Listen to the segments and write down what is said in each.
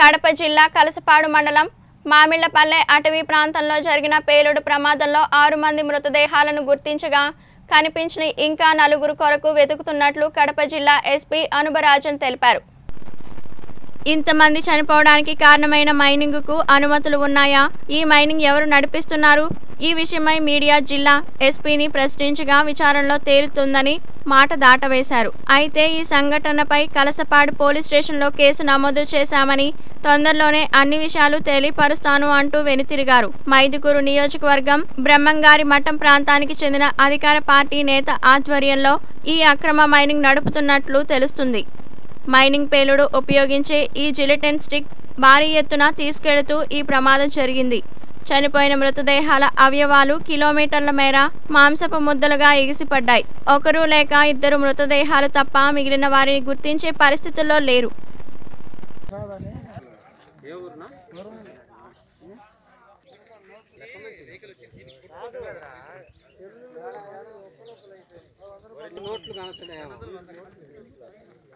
కడప జిల్లా కలసపాడు మండలం మామిళ్ళపల్లె అటవీ ప్రాంతంలో జరిగిన పేలుడు ప్రమాదంలో ఆరు మంది మృతదేహాలను గుర్తించగా కనిపించిన ఇంకా నలుగురు కొరకు వెతుకుతున్నట్లు కడప జిల్లా ఎస్పీ అనుబరాజన్ తెలిపారు. ఇంతమంది చనిపోవడానికి కారణమైన మైనింగ్కు అనుమతులు ఉన్నాయా? ఈ మైనింగ్ ఎవరు నడిపిస్తున్నారు? ఈ విషయమై మీడియా జిల్లా ఎస్పీని ప్రశ్నించగా విచారణలో తేలుతుందని మాట దాటవేశారు. అయితే ఈ సంఘటనపై కలసపాడు పోలీస్ స్టేషన్లో కేసు నమోదు చేశామని తొందరలోనే అన్ని విషయాలు తెలియపరుస్తాను అంటూ వెనుతిరిగారు. మైదుకూరు నియోజకవర్గం బ్రహ్మంగారి మఠం ప్రాంతానికి చెందిన అధికార పార్టీ నేత ఆధ్వర్యంలో ఈ అక్రమ మైనింగ్ నడుపుతున్నట్లు తెలుస్తుంది. మైనింగ్ పేలుడు ఉపయోగించే ఈ జిలిటెన్ స్టిక్ భారీ ఎత్తున తీసుకెడుతూ ఈ ప్రమాదం జరిగింది. చనిపోయిన మృతదేహాల అవయవాలు కిలోమీటర్ల మేర మాంసపు ముద్దలుగా ఎగిసిపడ్డాయి. ఒకరు లేక ఇద్దరు మృతదేహాలు తప్ప మిగిలిన వారిని గుర్తించే పరిస్థితుల్లో లేరు. నోట్లు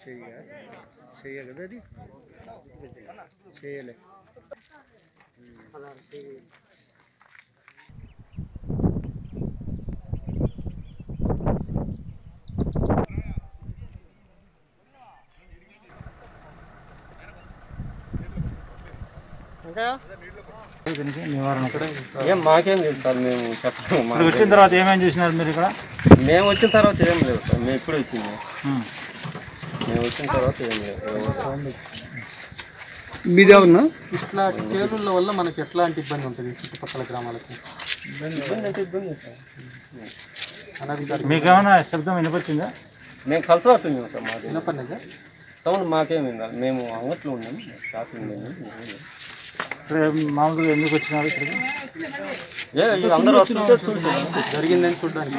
చెయ్య చెయ్య కదా అది చేయలే ఏం మాకేం మేము చెప్పలేము. వచ్చిన తర్వాత ఏమేమి చూసినారు మీరు ఇక్కడ? మేము వచ్చిన తర్వాత ఏం లేదు సార్ మేము ఇప్పుడు వచ్చింది మేము వచ్చిన తర్వాత ఏం లేదు మీదే ఉన్నా? ఇట్లా చేలుళ్ళ వల్ల మనకి ఎట్లాంటి ఇబ్బంది ఉంటుంది చుట్టుపక్కల గ్రామాలకి? ఇబ్బంది అంటే ఇబ్బంది సార్ అనధికారి మీకేమైనా శబ్దం వినిపించిందా మేము కలిసి పడుతున్నాం సార్ మాది. వినపడినాయి సార్ సౌండ్ మాకేమి కాదు మేము అంగట్లో ఉన్నాము షాపింగ్ మేము ఇక్కడ మామూలుగా ఎందుకు వచ్చినారు ఇవి అందరూ వస్తుంటే జరిగిందని చూడడానికి.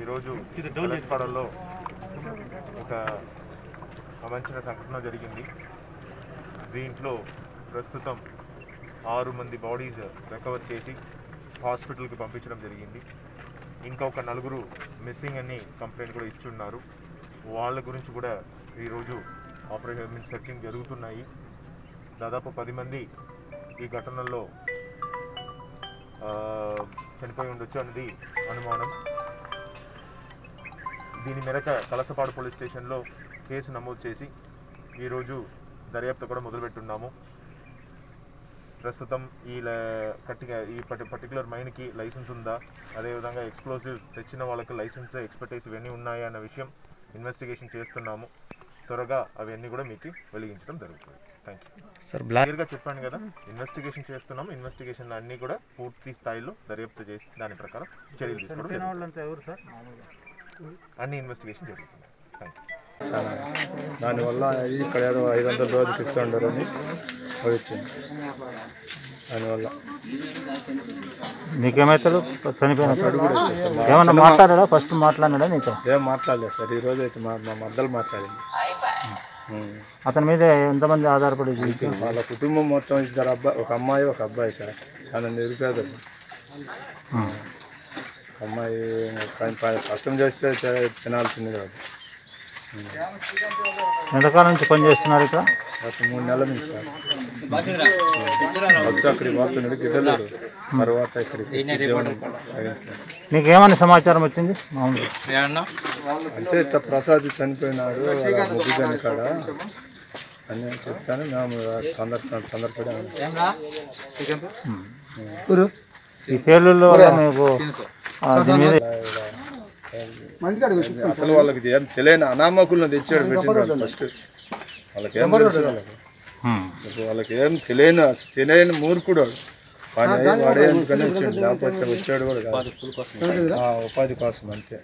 ఈరోజు కలస్పాడలో ఒక అవంచిన సంఘటన జరిగింది. దీంట్లో ప్రస్తుతం ఆరు మంది బాడీస్ రికవర్ చేసి హాస్పిటల్కి పంపించడం జరిగింది. ఇంకా ఒక నలుగురు మిస్సింగ్ అని కంప్లైంట్ కూడా ఇచ్చున్నారు. వాళ్ళ గురించి కూడా ఈరోజు ఆపరేషన్ సెర్చింగ్ జరుగుతున్నాయి. దాదాపు పది మంది ఈ ఘటనలో చనిపోయి ఉండొచ్చు అనేది అనుమానం. దీని మేరకు కలసపాడు పోలీస్ స్టేషన్లో కేసు నమోదు చేసి ఈరోజు దర్యాప్తు కూడా మొదలుపెట్టున్నాము. ప్రస్తుతం ఈ కట్టిగా ఈ పర్టి పర్టికులర్ మైన్కి లైసెన్స్ ఉందా? అదేవిధంగా ఎక్స్ప్లోజివ్ తెచ్చిన వాళ్ళకి లైసెన్స్ ఎక్స్పర్టైజ్ ఇవన్నీ ఉన్నాయా అన్న విషయం ఇన్వెస్టిగేషన్ చేస్తున్నాము. త్వరగా అవన్నీ కూడా మీకు వెలిగించడం జరుగుతుంది. థ్యాంక్ యూ సార్ బ్లాక్ క్లియర్గా చెప్పాను కదా ఇన్వెస్టిగేషన్ చేస్తున్నాం. ఇన్వెస్టిగేషన్ అన్ని కూడా పూర్తి స్థాయిలో దర్యాప్తు చేసి దాని ప్రకారం చర్యలు తీసుకోవడం అన్ని ఇన్వెస్టిగేషన్ జరుగుతుంది థ్యాంక్ యూ దానివల్ల ఇక్కడ ఏదో ఐదు వందల రోజుకి ఇస్తుండారని అది వచ్చింది దానివల్ల. నీకేమవుతాడు చనిపోయిన? ఏమన్నా మాట్లాడాడా? ఫస్ట్ మాట్లాడినాడా నీతో? ఏం మాట్లాడలేదు సార్. ఈ రోజు అయితే మా మా మద్దలు మాట్లాడింది. అతని మీద ఎంతమంది ఆధారపడి వాళ్ళ కుటుంబం మొత్తం ఇద్దరు అబ్బాయి ఒక అమ్మాయి ఒక అబ్బాయి సార్. చాలా నిరుపేదలు. అమ్మాయి కష్టం చేస్తే తినాల్సింది కాదు. ఎంతకాలం నుంచి పని చేస్తున్నారు ఇక్కడ? గత మూడు నెలల నుంచి సార్. ఫస్ట్ అక్కడికి పోతున్నాడు గిద్దలేడు తర్వాత ఇక్కడికి నీకేమని సమాచారం వచ్చింది? మామూలుగా. అంటే ఇట్లా ప్రసాద్ చనిపోయినాడు ముద్దుదని కాడ. అని చెప్తాను మేము తొందర తొందరపడి ఈ పేర్లలో మీకు ఆ, దీని మీద అసలు వాళ్ళకి ఏం తెలియని అనామకులను తెచ్చాడు పెట్టినాడు ఫస్ట్ వాళ్ళకి ఏం తెలుసు? వాళ్ళకి వాళ్ళకి ఏం తెలియని తెలియని మూర్ఖుడు వాడు. వాడే వాడే అందుకని వచ్చాడు? లేకపోతే వచ్చాడు కూడా కాదు. ఆ, ఉపాధి కోసం అంతే.